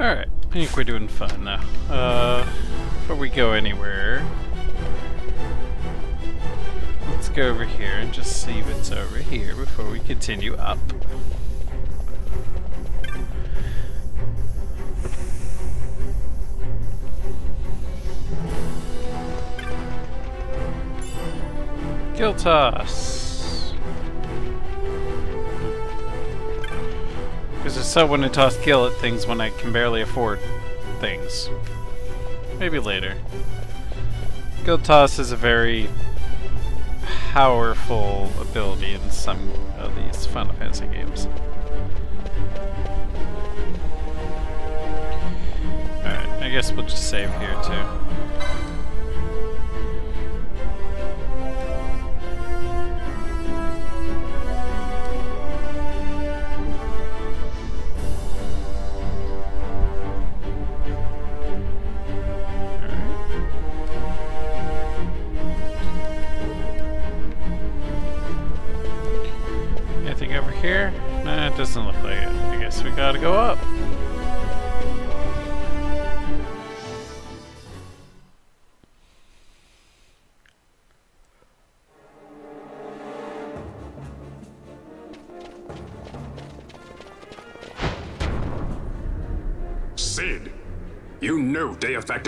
Alright, I think we're doing fine now. Uh, before we go anywhere, let's go over here and just see what's over here before we continue up. Gil toss. Because it's so when to toss gil at things when I can barely afford things. Maybe later. Gil toss is a very powerful ability in some of these Final Fantasy games. Alright, I guess we'll just save here too.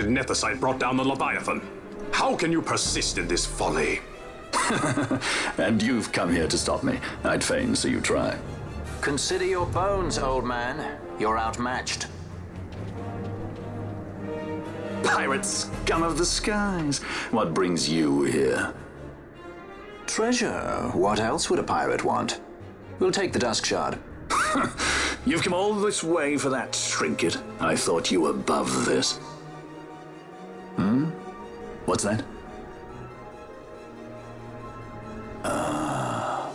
Day-affected brought down the Leviathan. How can you persist in this folly? And you've come here to stop me. I'd fain see you try. Consider your bones, old man. You're outmatched. Pirate scum of the skies. What brings you here? Treasure. What else would a pirate want? We'll take the Dusk Shard. You've come all this way for that trinket. I thought you were above this. What's that? Ah.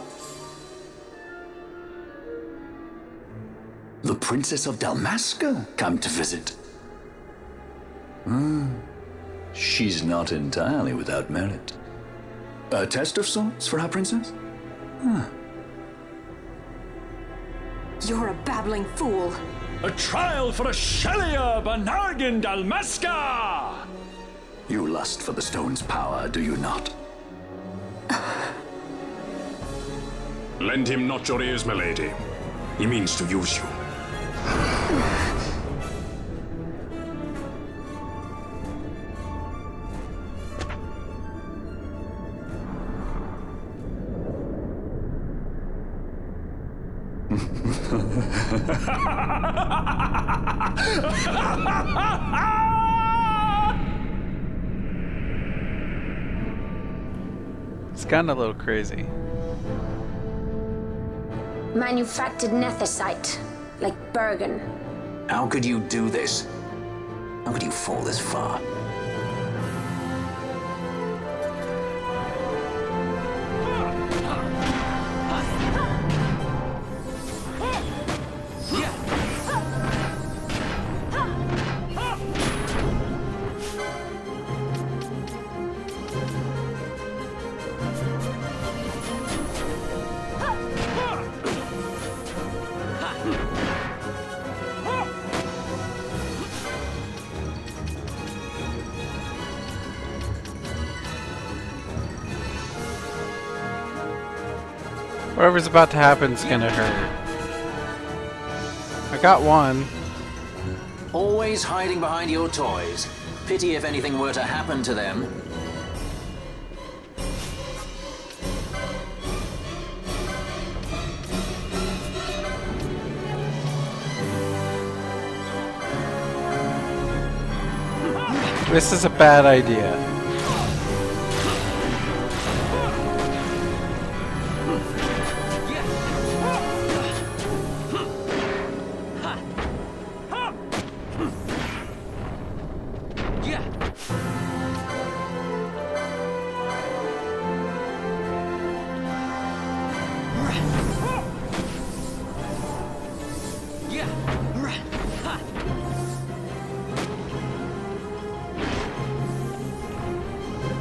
The Princess of Dalmasca come to visit. Hmm. She's not entirely without merit. A test of sorts for our princess? You're a babbling fool. A trial for Ashelia B'nargin Dalmasca! You lust for the stone's power, do you not? Lend him not your ears, my lady. He means to use you. It's gotten a little crazy. Manufactured nethicite, like Bergan. How could you do this? How could you fall this far? Whatever's about to happen is gonna hurt. I got one. Always hiding behind your toys. Pity if anything were to happen to them. This is a bad idea.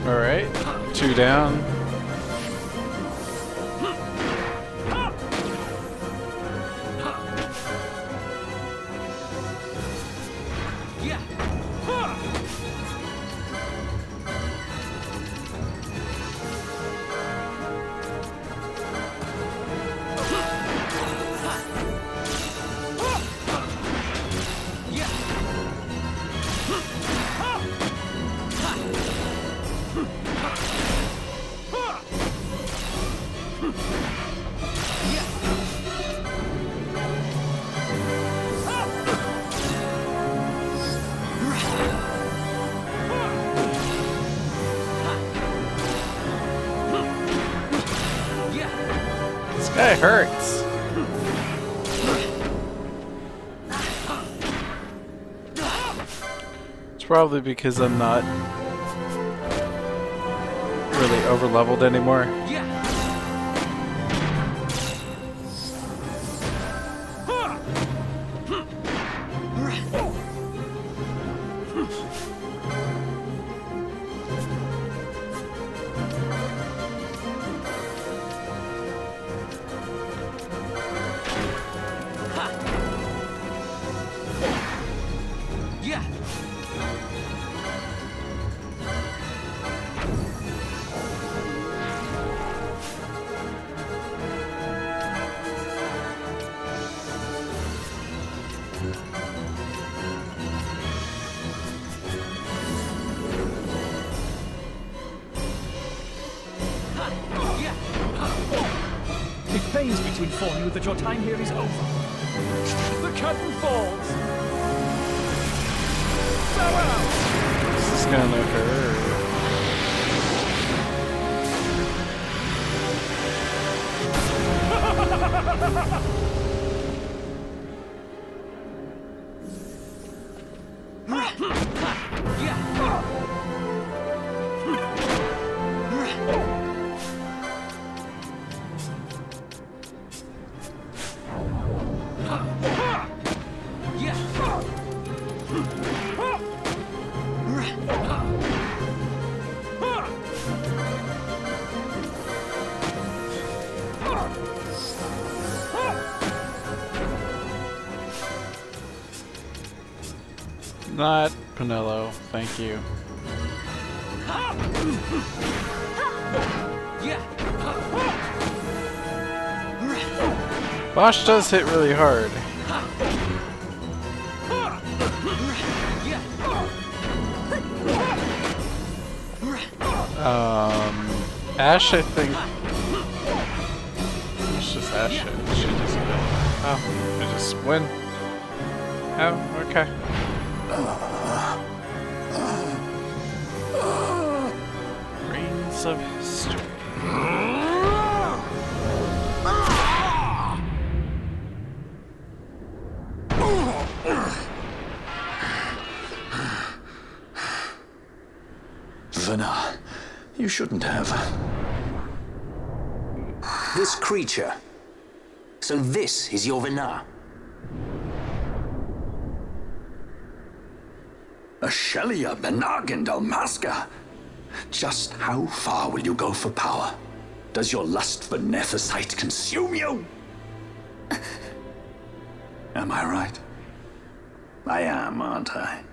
Alright, two down. Probably because I'm not really over leveled anymore. This is gonna hurt. Not Penelo, thank you. Basch does hit really hard. Um, Ashe, I think. It's just Ashe. She just Oh, I just win. Oh, okay. Reins of history. Venat, you shouldn't have. This creature. So this is your Venat. Ashelia B'nargin Dalmasca. Just how far will you go for power? Does your lust for Nethicite consume you? am I right? I am, aren't I?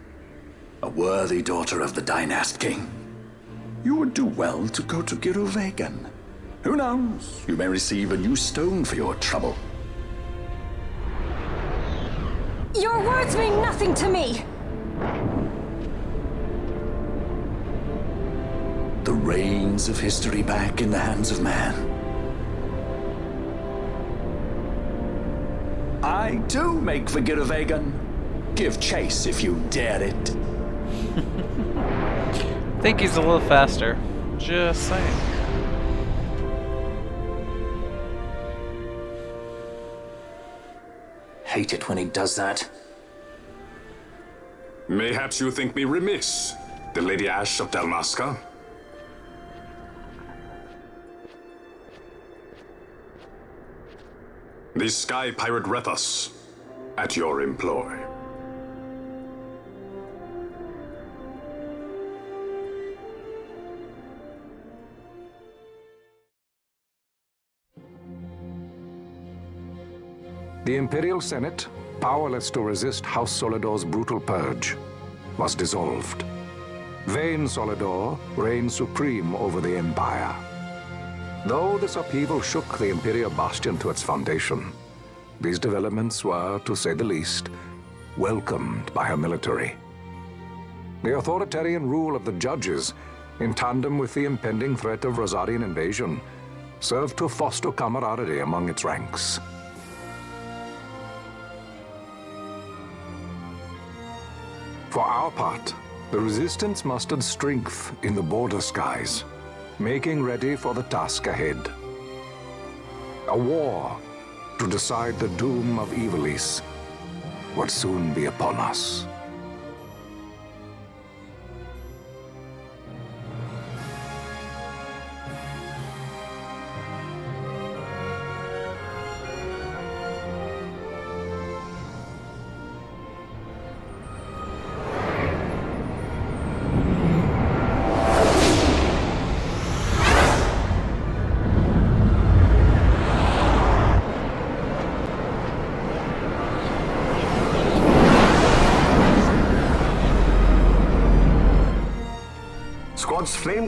A worthy daughter of the Dynast King. You would do well to go to Giruvegan. Who knows? You may receive a new stone for your trouble. Your words mean nothing to me! Reins of history back in the hands of man. I too make for Giruvegan. Give chase if you dare it. think he's a little faster. Just saying. Hate it when he does that. Mayhaps you think me remiss, the Lady Ashe of Dalmasca? The Sky Pirate Reddas, at your employ. The Imperial Senate, powerless to resist House Solidor's brutal purge, was dissolved. Vayne Solidor reigned supreme over the Empire. Though this upheaval shook the Imperial Bastion to its foundation, these developments were, to say the least, welcomed by her military. The authoritarian rule of the judges, in tandem with the impending threat of Rozarrian invasion, served to foster camaraderie among its ranks. For our part, the Resistance mustered strength in the border skies, making ready for the task ahead. A war to decide the doom of Ivalice would soon be upon us.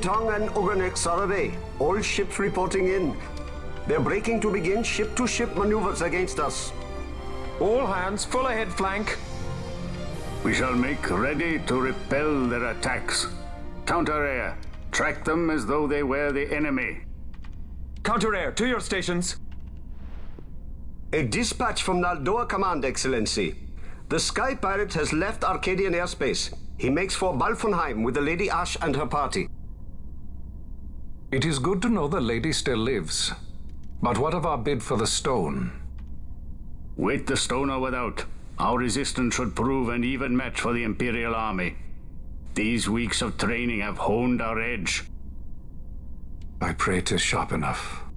Squads Flametongue and Ogrenex are away. All ships reporting in. They're breaking to begin ship-to-ship maneuvers against us. All hands, full ahead flank. We shall make ready to repel their attacks. Counter-air. Track them as though they were the enemy. Counter-air, to your stations. A dispatch from Naldor Command, Excellency. The Sky Pirate has left Archadian airspace. He makes for Balfonheim with the Lady Ashe and her party. It is good to know the lady still lives. But what of our bid for the stone? With the stone or without. Our resistance should prove an even match for the Imperial Army. These weeks of training have honed our edge. I pray 'tis sharp enough.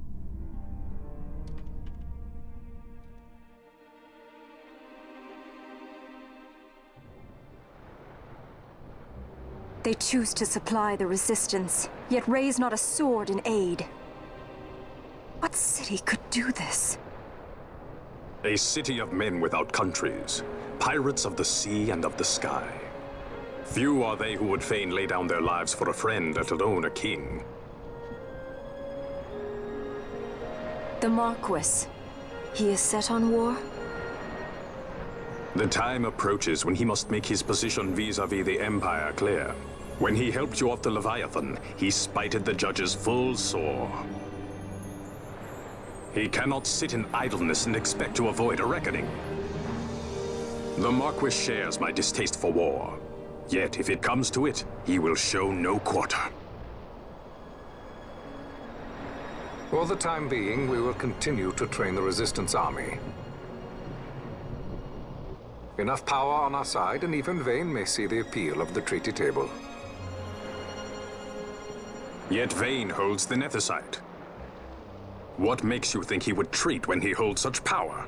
They choose to supply the resistance, yet raise not a sword in aid. What city could do this? A city of men without countries, pirates of the sea and of the sky. Few are they who would fain lay down their lives for a friend, let alone a king. The Marquis. He is set on war? The time approaches when he must make his position vis-a-vis the Empire clear. When he helped you off the Leviathan, he spited the judges full sore. He cannot sit in idleness and expect to avoid a reckoning. The Marquis shares my distaste for war. Yet, if it comes to it, he will show no quarter. For the time being, we will continue to train the Resistance Army. Enough power on our side, and even Vayne may see the appeal of the treaty table. Yet Vayne holds the Nethicite. What makes you think he would treat when he holds such power?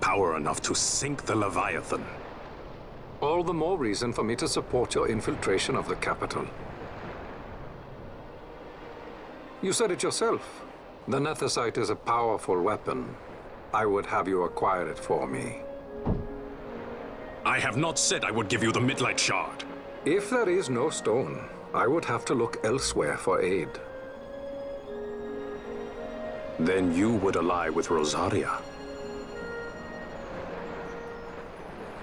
Power enough to sink the Leviathan. All the more reason for me to support your infiltration of the capital. You said it yourself. The Nethicite is a powerful weapon. I would have you acquire it for me. I have not said I would give you the Midlight Shard. If there is no stone, I would have to look elsewhere for aid. Then you would ally with Rozarria.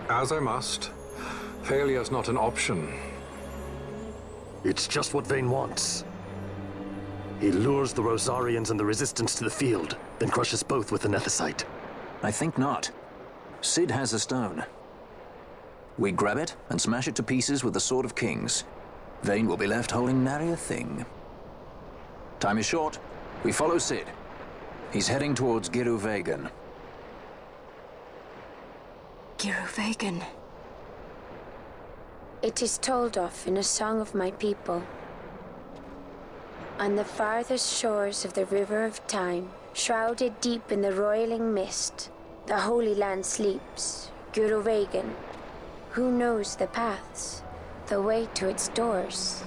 As I must. Failure's not an option. It's just what Vayne wants. He lures the Rozarrians and the Resistance to the field, then crushes both with the Nethicite. I think not. Cid has a stone. We grab it and smash it to pieces with the Sword of Kings. Vayne will be left holding nary a thing. Time is short. We follow Cid. He's heading towards Giruvegan. Giruvegan. It is told of in a song of my people. On the farthest shores of the River of Time, shrouded deep in the roiling mist, the Holy Land sleeps, Giruvegan. Who knows the paths, the way to its doors?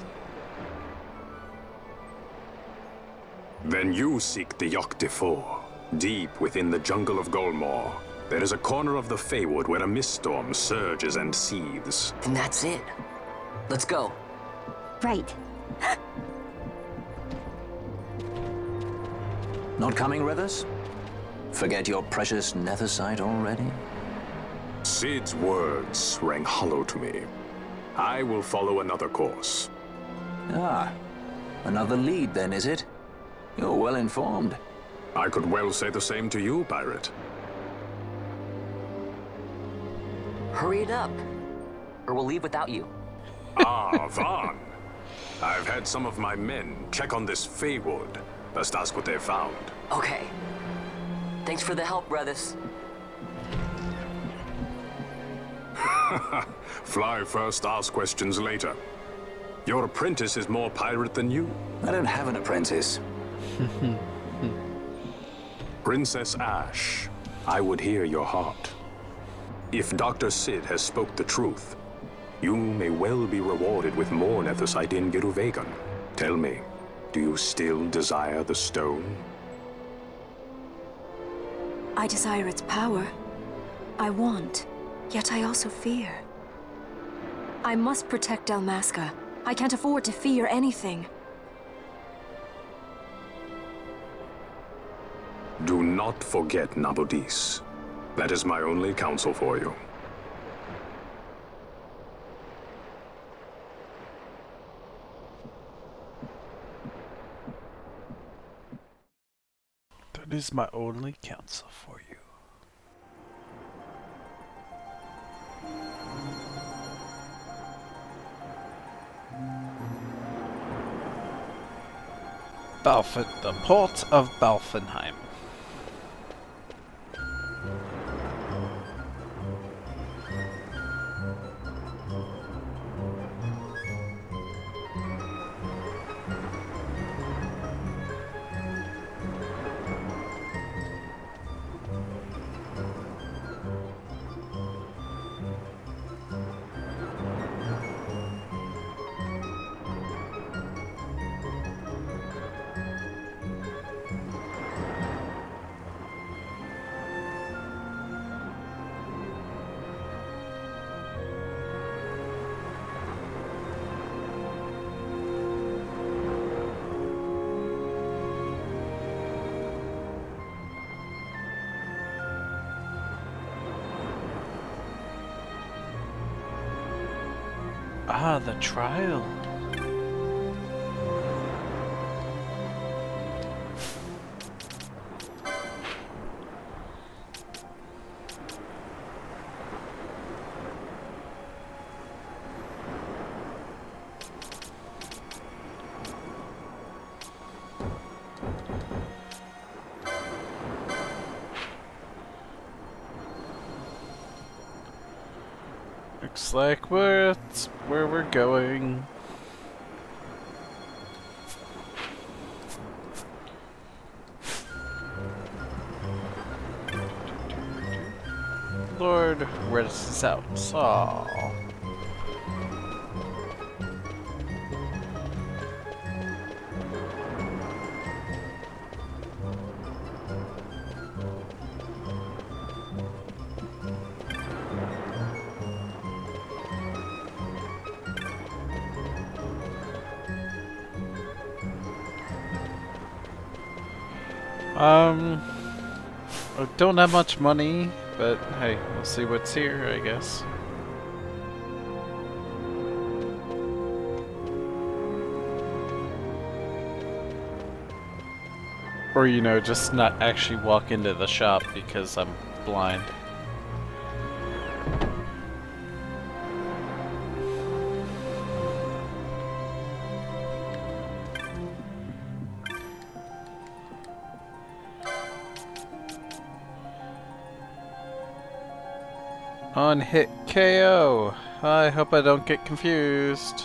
Then you seek the Jagd Difohr. Deep within the jungle of Golmore, there is a corner of the Feywood where a mist storm surges and seethes. And that's it. Let's go. Right. Not coming with us? Forget your precious Nethicite already? Cid's words rang hollow to me. I will follow another course. Ah, another lead then, is it? You're well informed. I could well say the same to you, pirate. Hurry it up, or we'll leave without you. Ah, Vaan. I've had some of my men check on this Feywood. Best ask what they found. Okay. Thanks for the help, brothers. Fly first, ask questions later. Your apprentice is more pirate than you. I don't have an apprentice. Princess Ashe, I would hear your heart. If Dr. Cid has spoke the truth, you may well be rewarded with more nethicite in Giruvegan. Tell me, do you still desire the stone? I desire its power. I want, yet I also fear. I must protect Dalmasca. I can't afford to fear anything. Do not forget Nabudis. That is my only counsel for you. That is my only counsel for you. Balfen, the port of Balfonheim. Ah, the trial. Looks like we're, where we're going. Lord, where does this out? Saw. Don't have much money, but hey, we'll see what's here, I guess. Or, you know, just not actually walk into the shop because I'm blind. On hit KO. I hope I don't get confused.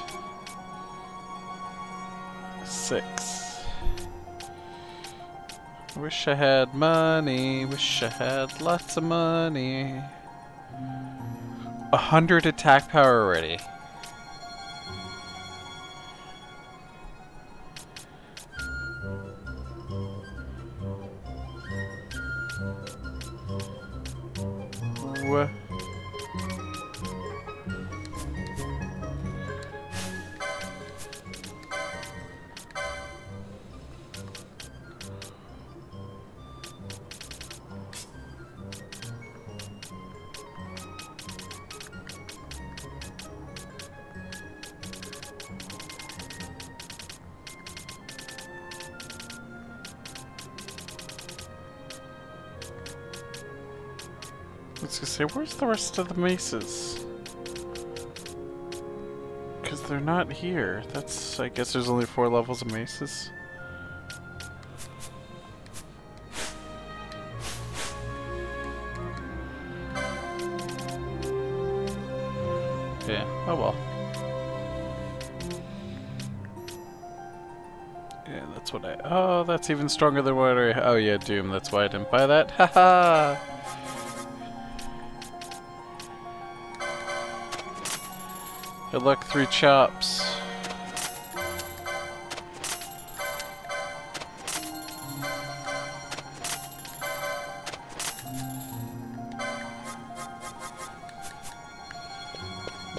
Six. Wish I had money. Wish I had lots of money. A hundred attack power already. was gonna say, where's the rest of the maces? Because they're not here. That's, I guess there's only four levels of maces. Yeah, oh well. Yeah, that's what I... Oh, that's even stronger than what I... Oh yeah, Doom, that's why I didn't buy that. Haha! Good luck, three chops.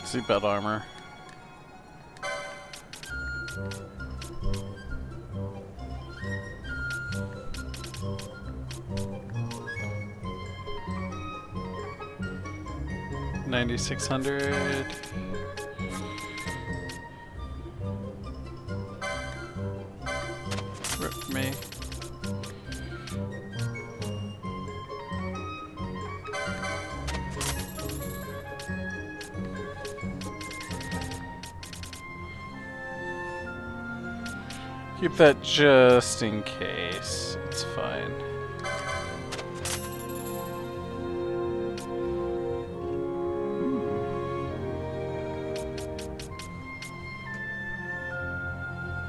Seatbelt armor. Ninety-six hundred. That just in case. It's fine.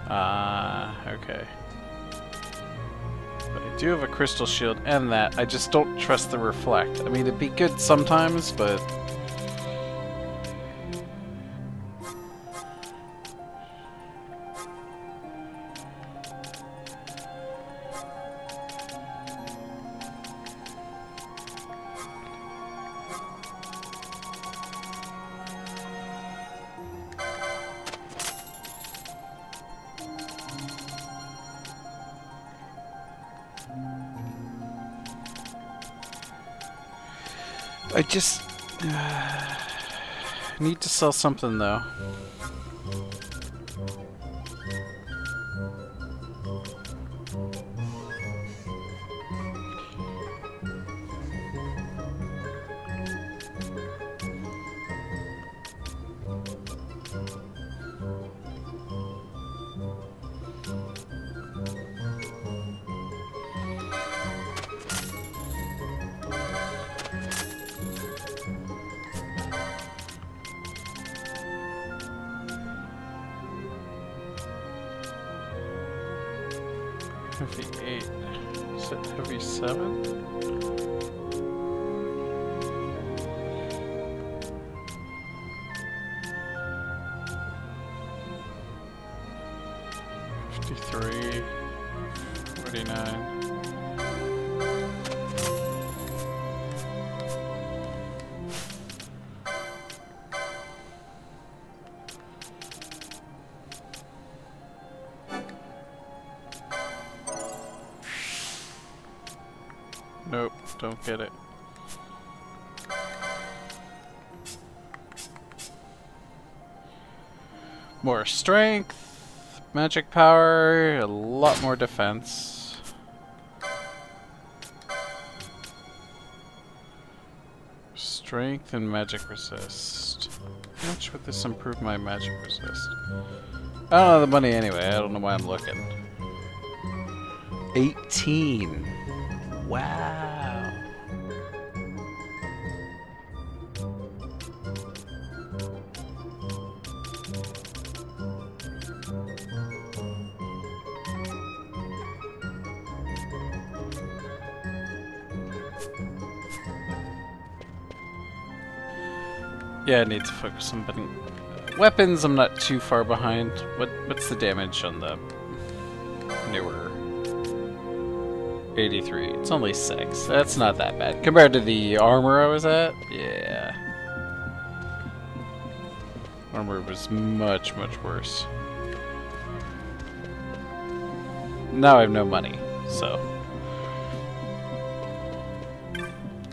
Ah, okay. But I do have a crystal shield and that. I just don't trust the reflect. I mean, it'd be good sometimes, but... sell something though. 58. Is it seven. Strength, magic power, a lot more defense. Strength and magic resist. How much would this improve my magic resist? I don't have the money anyway, I don't know why I'm looking. 18. Wow. Yeah, I need to focus on button. Weapons, I'm not too far behind. What What's the damage on the newer 83. It's only 6. That's not that bad. Compared to the armor I was at, yeah. Armor was much, much worse. Now I have no money, so.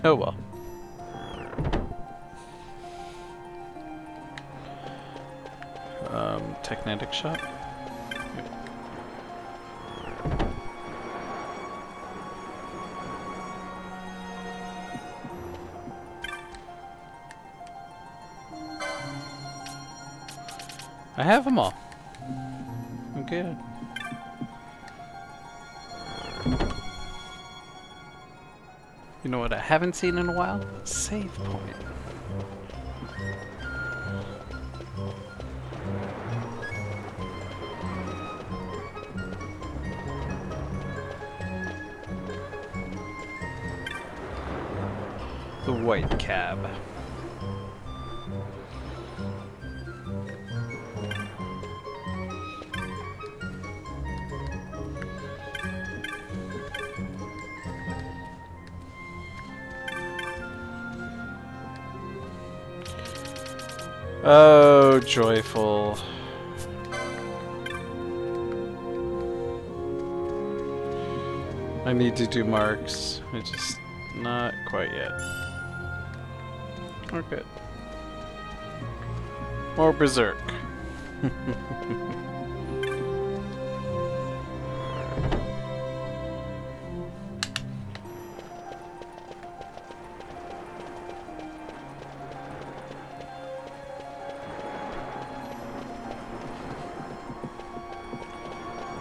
Oh well. Technetic shop? I have them all. I'm good. You know what I haven't seen in a while? Save point. White cab. Oh, joyful. I need to do marks. I just not quite yet. Okay. More Berserk.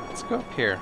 Let's go up here.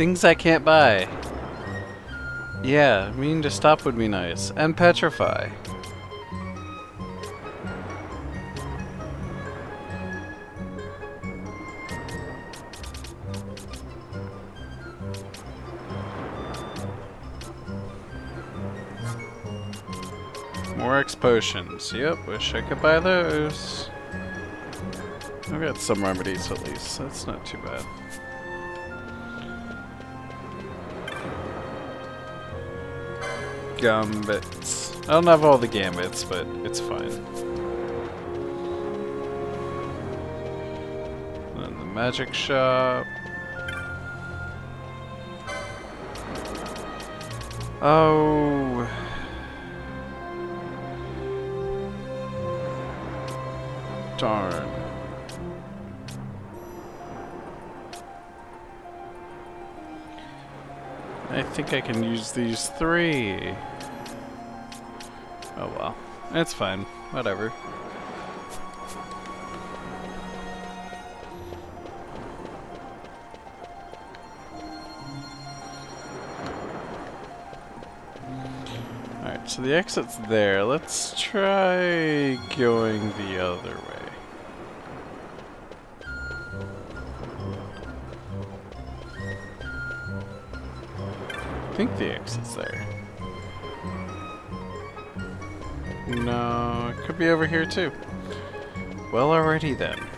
Things I can't buy. Yeah, mean to stop would be nice. And petrify. More X potions. Yep, wish I could buy those. I've got some remedies at least. That's not too bad. Gambits. I don't have all the gambits, but it's fine. And the magic shop. Oh. Darn. I think I can use these three. Oh well. It's fine. Whatever. Alright, so the exit's there. Let's try going the other way. I think the exit's there. No, it could be over here too. Well, already then.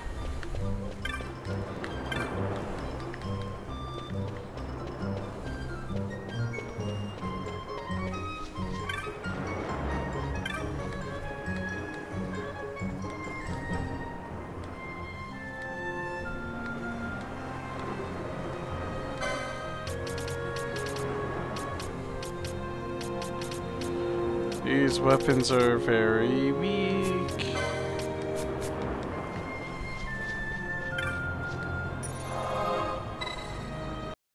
Weapons are very weak.